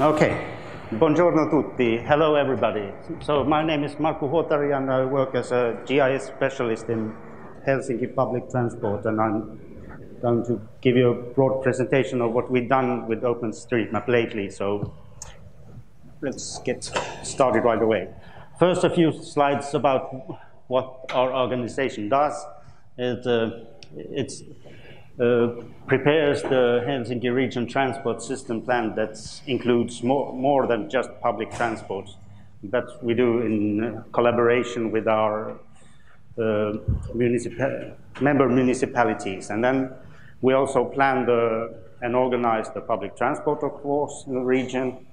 Okay. Buongiorno tutti. Hello, everybody. So my name is Markku Huotari, and I work as a GIS specialist in Helsinki public transport, and I'm going to give you a broad presentation of what we've done with OpenStreetMap lately. So let's get started right away. First, a few slides about what our organization does. It, uh, it's prepares the Helsinki Region Transport System Plan that includes more, more than just public transport. That we do in uh, collaboration with our uh, member municipalities. And then we also plan the, and organize the public transport, of course, in the region.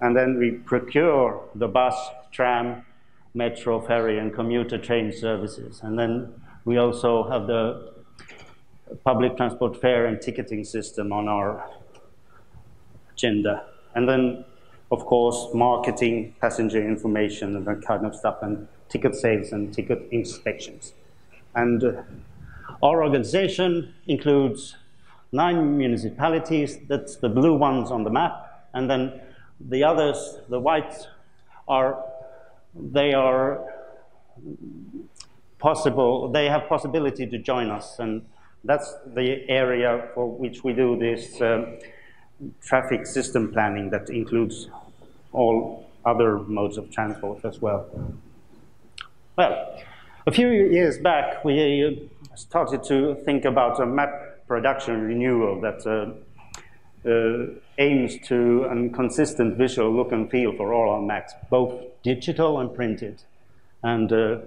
And then we procure the bus, tram, metro, ferry, and commuter train services. And then we also have the public transport fare and ticketing system on our agenda. And then, of course, marketing, passenger information, and that kind of stuff, and ticket sales and ticket inspections. And uh, our organization includes nine municipalities, that's the blue ones on the map, and then the others, the whites, are, they are possible, they have possibility to join us, and that's the area for which we do this um, traffic system planning that includes all other modes of transport as well. Well, a few years back, we started to think about a map production renewal that uh, uh, aims to a consistent visual look and feel for all our maps, both digital and printed. And uh,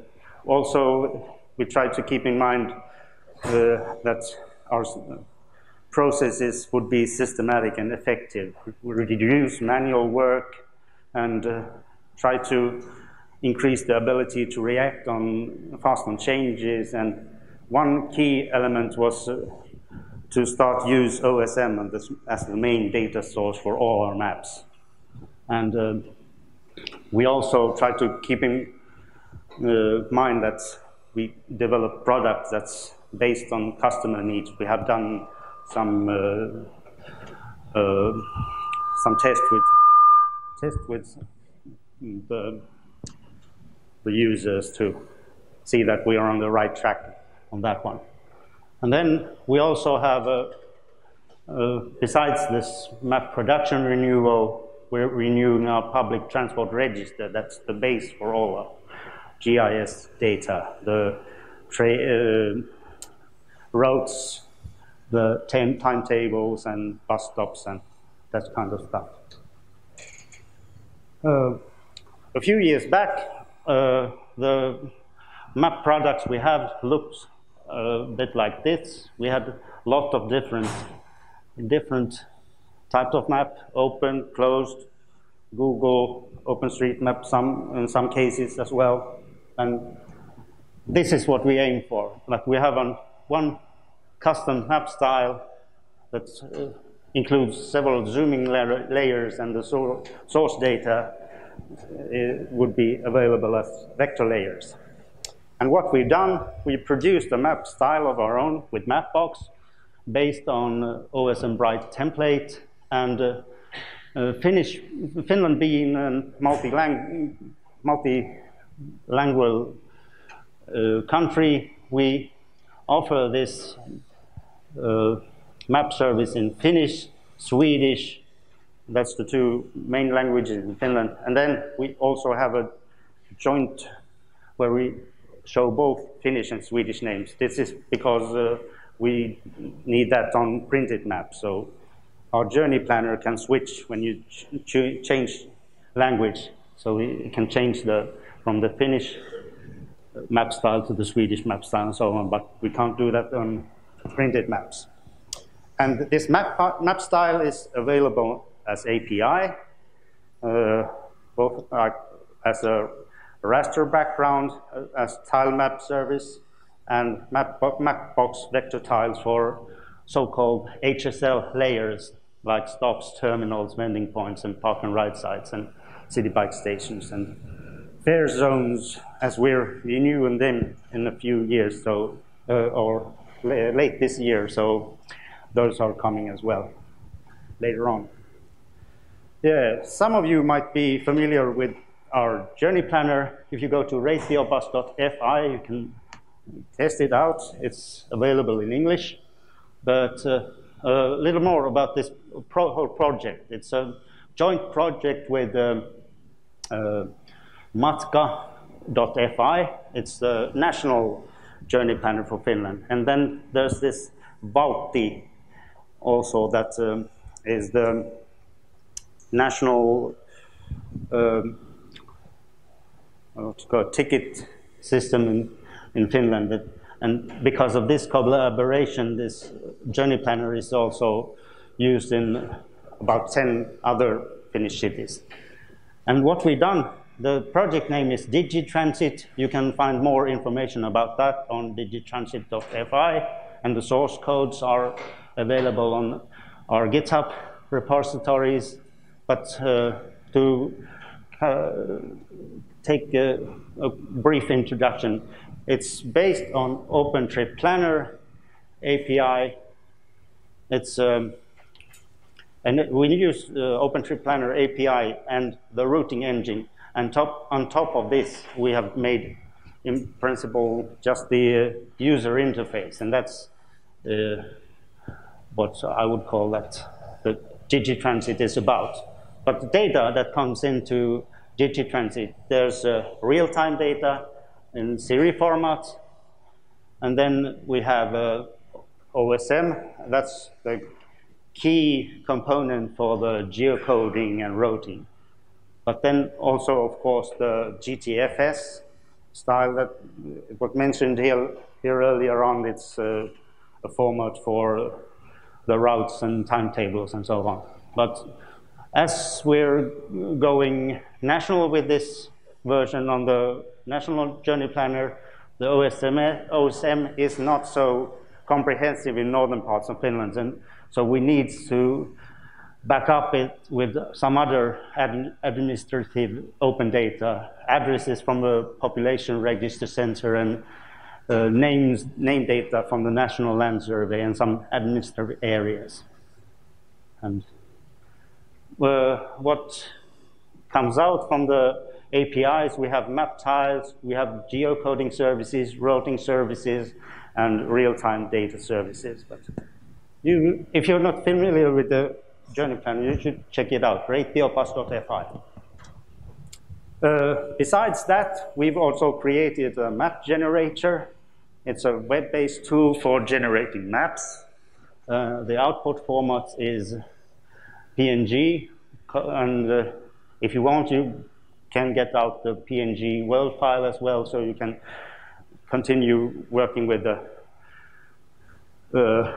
also, we try to keep in mind that our processes would be systematic and effective, reduce manual work, and uh, try to increase the ability to react on fast on changes. And one key element was uh, to start use OSM as the main data source for all our maps. And uh, we also try to keep in uh, mind that we develop products that's based on customer needs. We have done some uh, uh, some test with test with the the users to see that we are on the right track on that one. And then we also have a, uh, besides this map production renewal, we're renewing our public transport register. That's the base for all our GIS data. The uh, routes, the timetables and bus stops and that kind of stuff. Uh, a few years back, uh, the map products we have looked a bit like this. We had a lot of different, different types of map, open, closed, Google, OpenStreetMap, some, in some cases as well. And this is what we aim for. Like we have an one custom map style that uh, includes several zooming la layers and the so source data uh, would be available as vector layers. And what we've done, we produced a map style of our own with Mapbox based on uh, OSM Bright template and uh, uh, Finnish, Finland being a multi-language multi uh, country, we offer this uh, map service in Finnish, Swedish, that's the two main languages in Finland. And then we also have a joint where we show both Finnish and Swedish names. This is because uh, we need that on printed maps. So our journey planner can switch when you ch change language. So we can change the from the Finnish map style to the Swedish map style and so on, but we can't do that on printed maps. And this map, map style is available as API, uh, both as a raster background, uh, as tile map service, and map, Mapbox vector tiles for so-called HSL layers, like stops, terminals, vending points, and park and ride sites, and city bike stations, and fare zones as we're renewing them in a few years, so uh, or late this year. So those are coming as well later on. Yeah, some of you might be familiar with our journey planner. If you go to reittiopas.fi, you can test it out. It's available in English. But uh, a little more about this pro whole project. It's a joint project with um, uh, Matka.fi. It's the national journey planner for Finland. And then there's this Waltti also that um, is the national um, called ticket system in, in Finland. That, and because of this collaboration, this journey planner is also used in about 10 other Finnish cities. And what we've done, the project name is DigiTransit. You can find more information about that on digitransit.fi, and the source codes are available on our GitHub repositories. But uh, to uh, take a, a, brief introduction, it's based on OpenTrip Planner API. It's um, and we use uh, OpenTrip Planner API and the routing engine. And top, on top of this, we have made, in principle, just the uh, user interface. And that's uh, what I would call that the DigiTransit is about. But the data that comes into DigiTransit, there's uh, real-time data in Siri format, and then we have uh, OSM, that's the key component for the geocoding and routing. But then also, of course, the GTFS style that was mentioned here, here earlier on, it's uh, a format for the routes and timetables and so on. But as we're going national with this version on the National Journey Planner, the OSM, OSM is not so comprehensive in northern parts of Finland. And so we need to back up it with some other ad administrative open data, addresses from the population register center and uh, names, name data from the National Land Survey and some administrative areas. And uh, what comes out from the APIs, we have map tiles, we have geocoding services, routing services, and real-time data services. But you, if you're not familiar with the journey plan, you should check it out, reittiopas.fi. Uh, besides that, we've also created a map generator. It's a web-based tool for generating maps. Uh, the output format is PNG, and uh, if you want, you can get out the PNG world file as well, so you can continue working with the uh,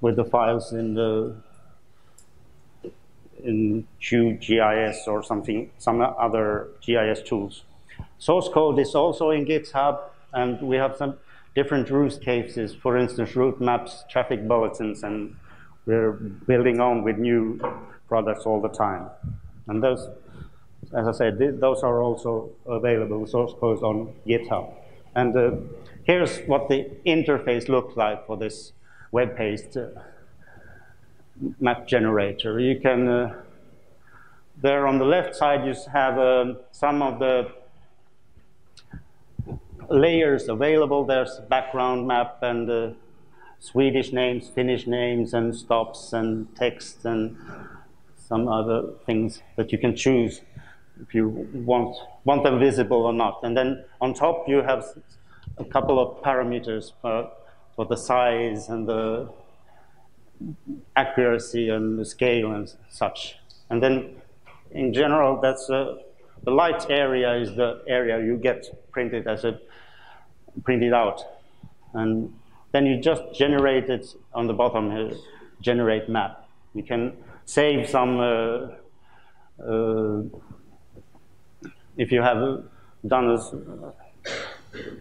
with the files in the in QGIS or something, some other GIS tools. Source code is also in GitHub, and we have some different use cases, for instance, route maps, traffic bulletins, and we're building on with new products all the time. And those, as I said, those are also available, source codes on GitHub. And uh, here's what the interface looks like for this web-based uh, map generator. You can, uh, there on the left side, you have um, some of the layers available. There's background map and uh, Swedish names, Finnish names, and stops and text and some other things that you can choose if you want, want them visible or not. And then on top, you have a couple of parameters for, the size and the accuracy and the scale and such. And then in general, that's uh, the light area is the area you get printed as a printed out. And then you just generate it on the bottom here, generate map. You can save some, uh, uh, if you have done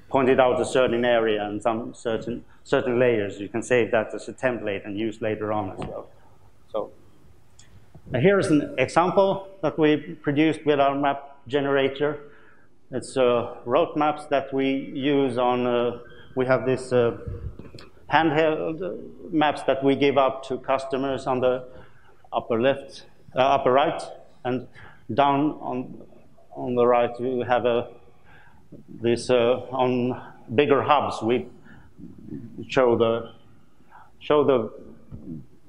pointed out a certain area and some certain, certain layers, you can save that as a template and use later on as well. So here's an example that we produced with our map generator. It's uh, road maps that we use on, uh, we have this uh, handheld maps that we give up to customers on the upper left, uh, upper right, and down on on the right you have a this uh, on bigger hubs we show the show the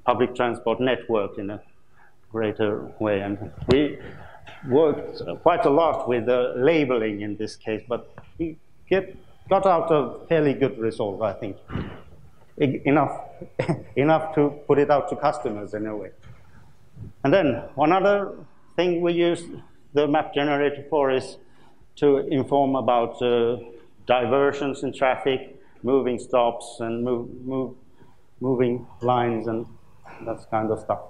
public transport network in a greater way. And we worked quite a lot with the labeling in this case, but we get, got out a fairly good result, I think. Enough, enough to put it out to customers in a way. And then one other thing we use the map generator for is to inform about uh, diversions in traffic, moving stops, and move, move, moving lines, and that kind of stuff.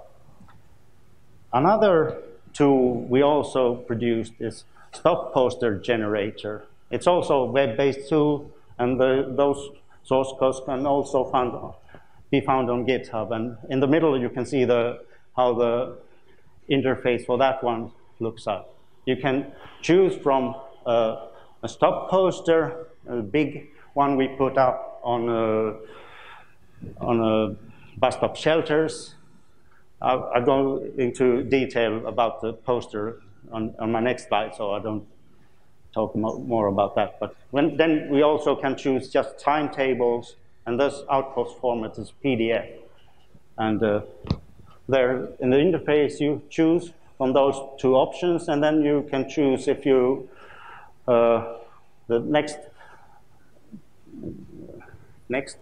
Another tool we also produced is stop poster generator. It's also a web-based tool, and the, those source codes can also found, be found on GitHub. And in the middle, you can see the, how the interface for that one looks like. You can choose from uh, a stop poster, a big one we put up on a, on a bus stop shelters, I'll, I'll, go into detail about the poster on, on, my next slide, so I don't talk more about that. But when, then we also can choose just timetables, and this outpost format is PDF. And uh, there in the interface, you choose from those two options, and then you can choose if you uh, the next next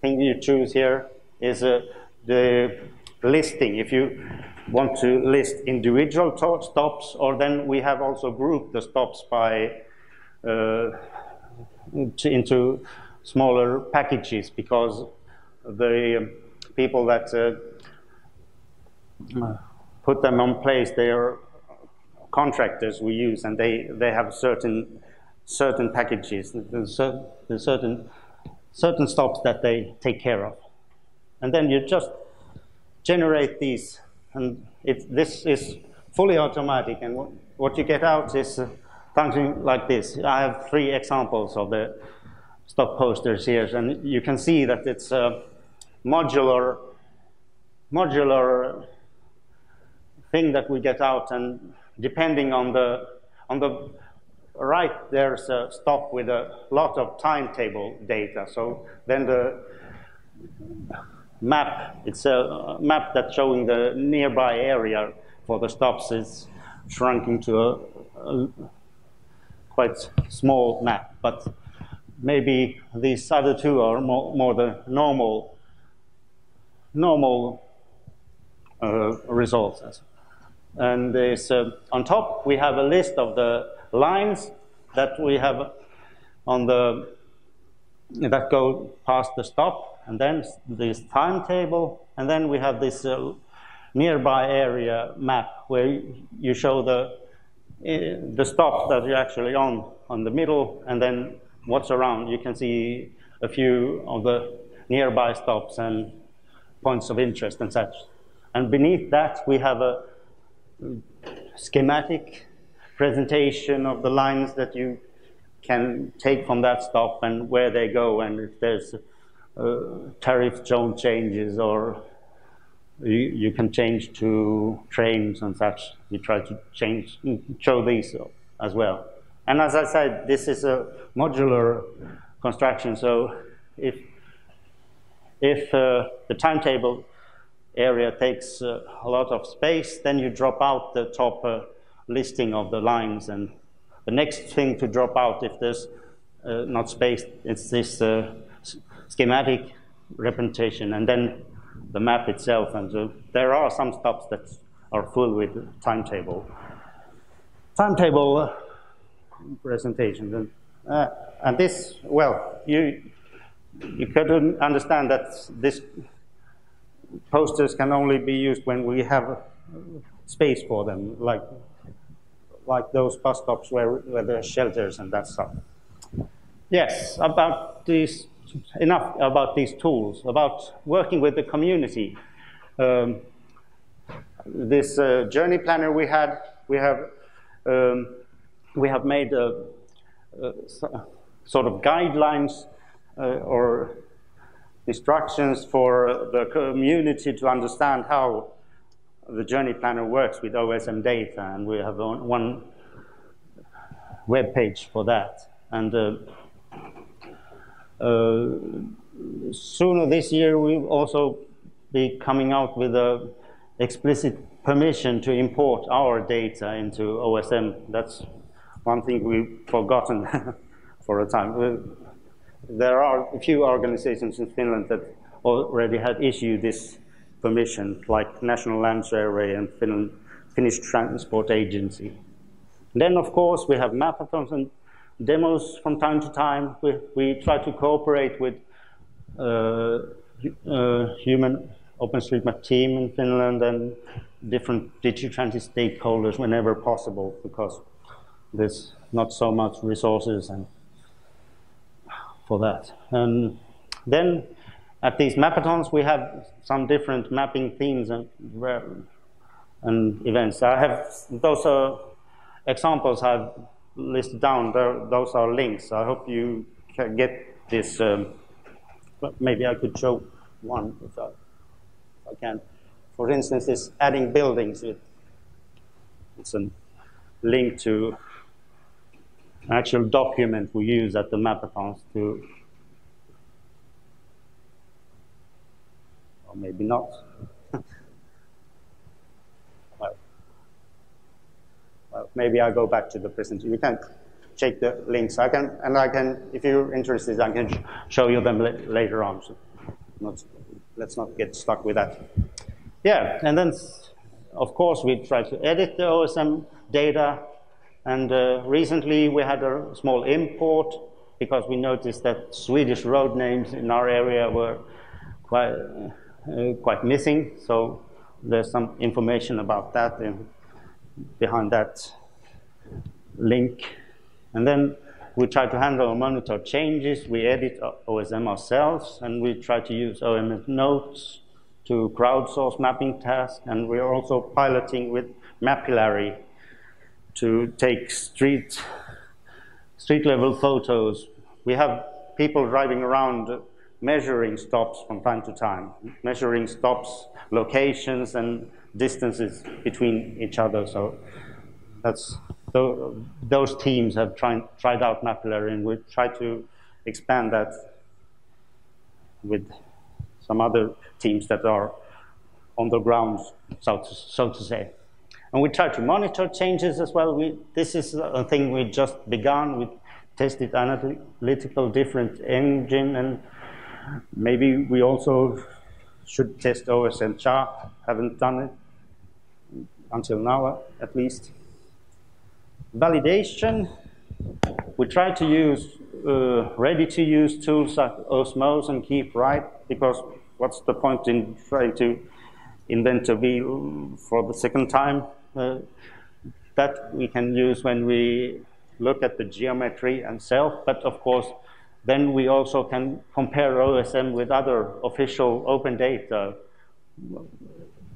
thing you choose here is uh, the listing. If you want to list individual stops, or then we have also grouped the stops by uh, into smaller packages because the people that uh, put them on place, they are contractors we use, and they, they have certain certain packages, certain certain stops that they take care of, and then you just generate these. And this is fully automatic. And what, you get out is uh, something like this. I have three examples of the stop posters here. And you can see that it's a modular, modular thing that we get out. And depending on the, on the right, there's a stop with a lot of timetable data. So then the map. It's a map that's showing the nearby area for the stops is shrunk into a, a quite small map, but maybe these other two are more, more the normal normal uh, results. And uh, on top, we have a list of the lines that we have on the that go past the stop and then this timetable, and then we have this uh, nearby area map where you show the uh, the stop that you're actually on on the middle, and then what's around. You can see a few of the nearby stops and points of interest and such. And beneath that, we have a schematic presentation of the lines that you can take from that stop and where they go, and if there's uh, tariff zone changes or you, you, can change to trains and such. We try to change, show these as well. And as I said, this is a modular construction. So if if uh, the timetable area takes uh, a lot of space, then you drop out the top uh, listing of the lines, and the next thing to drop out, if there's uh, not space, is this uh, schematic representation, and then the map itself. And so there are some stops that are full with timetable. Timetable uh, presentations. And, uh, and this, well, you, you could understand that this posters can only be used when we have space for them, like, like those bus stops where, where there are shelters and that stuff. Yes, about these enough about these tools, about working with the community. Um, this uh, journey planner we had, we have, um, we have made a, a, sort of guidelines uh, or instructions for the community to understand how the journey planner works with OSM data, and we have one web page for that. And uh, uh, sooner this year, we'll also be coming out with a explicit permission to import our data into OSM. That's one thing we've forgotten for a time. There are a few organizations in Finland that already have issued this permission, like National Land Survey and Finland, Finnish Transport Agency. then, of course, we have mapathons and demos from time to time. We, we try to cooperate with uh, uh, human OpenStreetMap team in Finland and different DigiTransit stakeholders whenever possible because there's not so much resources and for that. And then at these mapathons, we have some different mapping themes and, and events. I have those are examples I've listed down. Those are links. I hope you can get this. Um, maybe I could show one if I, if I can. For instance, this adding buildings. It, it's a link to an actual document we use at the mapathons to, or maybe not. well, well, maybe I'll go back to the presentation. You can check the links. I can, and I can, if you're interested, I can show you them later on. So not, let's not get stuck with that. Yeah, and then, of course, we try to edit the OSM data and uh, recently we had a small import because we noticed that Swedish road names in our area were quite, Uh, quite missing. So there's some information about that in, behind that link. And then we try to handle and monitor changes. We edit OSM ourselves, and we try to use OMS notes to crowdsource mapping tasks. And we are also piloting with Mapillary to take street, street level photos. We have people driving around measuring stops from time to time, measuring stops, locations, and distances between each other. So that's those teams have tried, tried out Mapillary, and we try to expand that with some other teams that are on the ground, so to, so to say. And we try to monitor changes as well. We, this is a thing we just began. We tested analytical different engine, and maybe we also should test OSMCha. Haven't done it until now, at least. Validation. We try to use uh, ready-to-use tools like Osmose and Keep Right, because what's the point in trying to invent a wheel for the second time? uh, that we can use when we look at the geometry and self, but of course, then we also can compare OSM with other official open data.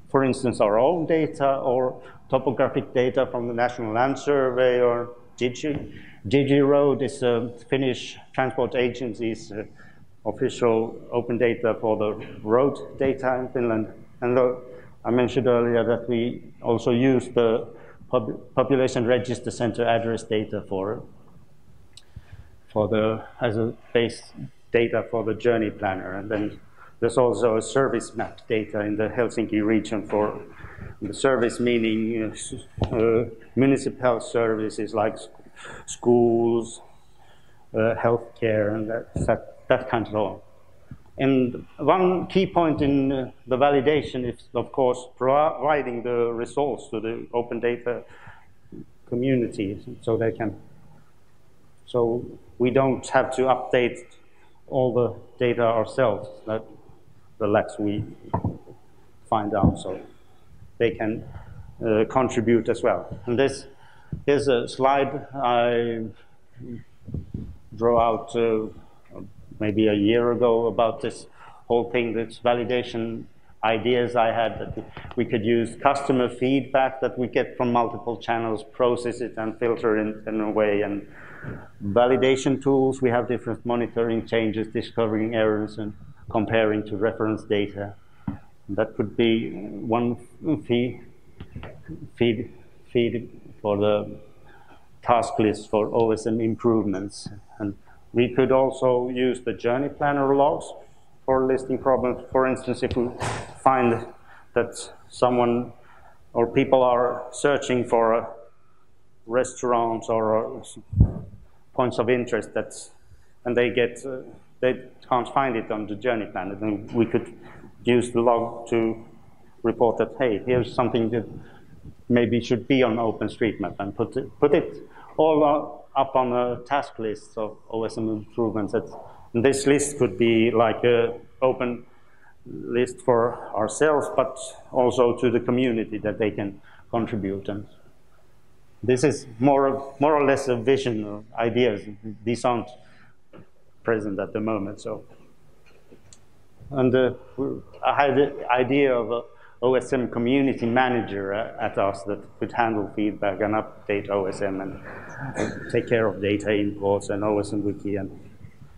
For instance, our own data or topographic data from the National Land Survey or Digi, DigiRoad is a Finnish transport agency's uh, official open data for the road data in Finland. And I mentioned earlier that we also use the population register center address data for, for the, as a base data for the journey planner. And then there's also a service map data in the Helsinki region for the service meaning uh, municipal services like schools, uh, healthcare, and that, that, that kind of all. and one key point in uh, the validation is, of course, providing the results to the open data community so they can, so we don't have to update all the data ourselves, that the labs we find out, so they can uh, contribute as well. And this is a slide I drew out uh, maybe a year ago about this whole thing, this validation ideas I had that we could use customer feedback that we get from multiple channels, process it and filter it in a way. And validation tools, we have different monitoring changes, discovering errors, and comparing to reference data. That could be one fee, feed, feed for the task list for OSM improvements. And we could also use the journey planner logs for listing problems. For instance, if we find that someone or people are searching for a restaurants or points of interest that's and they get uh, they can't find it on the journey planner, then we could use the log to report that hey, here's something that maybe should be on OpenStreetMap and put it, put it all up on a task list of OSM improvements. That, this list could be like an open list for ourselves, but also to the community that they can contribute. And this is more, more or less a vision of ideas. These aren't present at the moment. So, and uh, I had the idea of a OSM community manager at us that could handle feedback and update OSM and take care of data imports and OSM wiki. And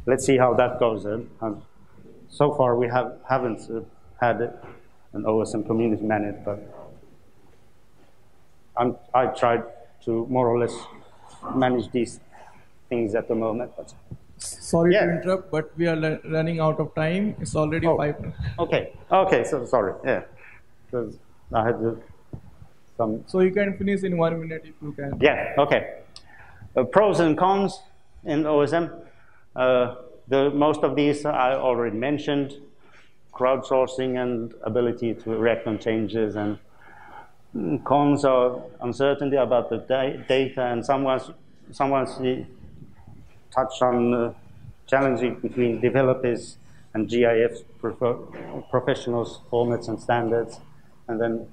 let's see how that goes. And so far, we have, haven't uh, had an OSM community manager, but I'm, I tried to more or less manage these things at the moment. But sorry yeah. to interrupt, but we are running out of time. It's already oh, five. Okay. Okay. So sorry. Yeah. Because I had to, some. So you can finish in one minute if you can. Yeah. Okay. Uh, pros and cons in OSM. Uh, the most of these I already mentioned. Crowdsourcing and ability to react on changes and cons are uncertainty about the data, and someone's, someone's touched on uh, challenging between developers and GIS professionals, formats and standards. And then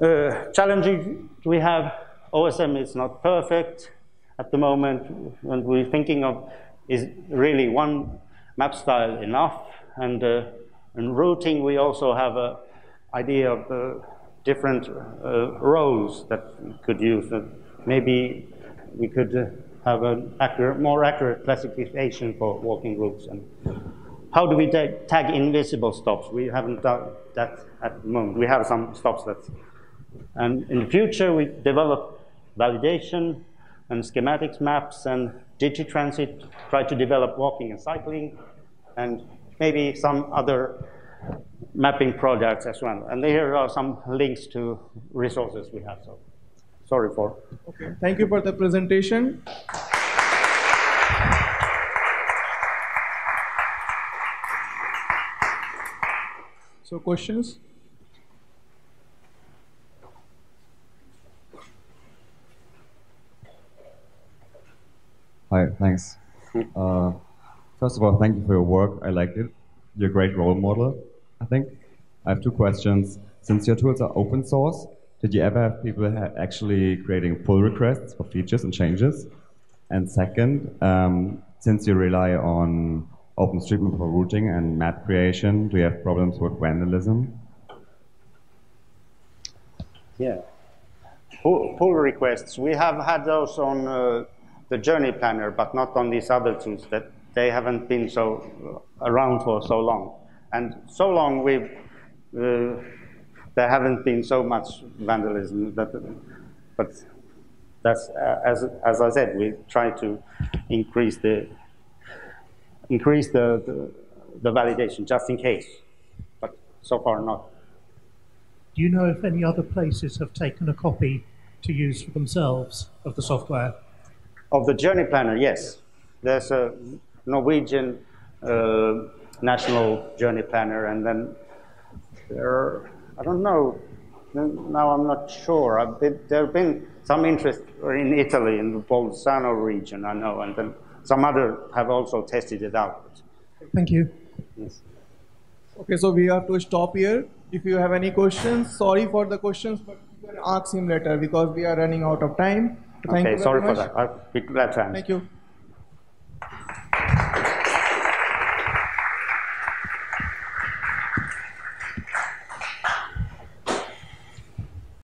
uh, challenging, we have OSM is not perfect at the moment, and we're thinking of is really one map style enough? And uh, in routing, we also have an idea of uh, different uh, roles that could use. Maybe we could uh, have an accurate, more accurate classification for walking groups. And how do we tag invisible stops? We haven't done that at the moment. We have some stops that, and in the future we develop validation and schematics maps and digitransit, try to develop walking and cycling, and maybe some other mapping projects as well. And here are some links to resources we have. So sorry for. Okay, thank you for the presentation. So questions? Hi, thanks. Uh, first of all, thank you for your work. I liked it. You're a great role model. I think. I have two questions. Since your tools are open source, did you ever have people actually creating pull requests for features and changes? And second, um, since you rely on OpenStreetMap for routing and map creation, do you have problems with vandalism? Yeah. Pull, pull requests, we have had those on uh, the Journey Planner, but not on these other tools that they haven't been so around for so long. And so long we've, uh, there haven't been so much vandalism, that, but that's, uh, as, as I said, we try to increase the, increase the, the, the validation just in case, but so far not. Do you know if any other places have taken a copy to use for themselves of the software? Of the Journey Planner, yes. There's a Norwegian uh, national journey planner, and then there, I don't know, now I'm not sure. Been, there have been some interest in Italy, in the Bolzano region, I know, and then some other have also tested it out. Thank you. Yes. Okay, so we have to stop here. If you have any questions, sorry for the questions, but you can ask him later because we are running out of time. Thank okay, sorry for that. I'll be glad to answer. Thank you.